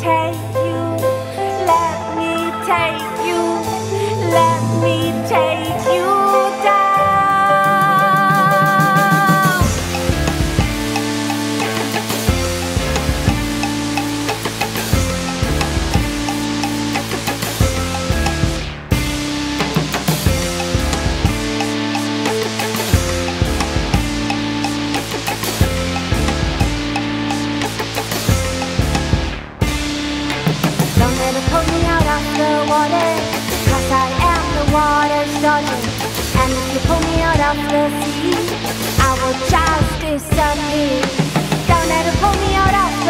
take you, water, cause I am the water's daughter. And if you pull me out of the sea, I will just disappear. Don't ever pull me out of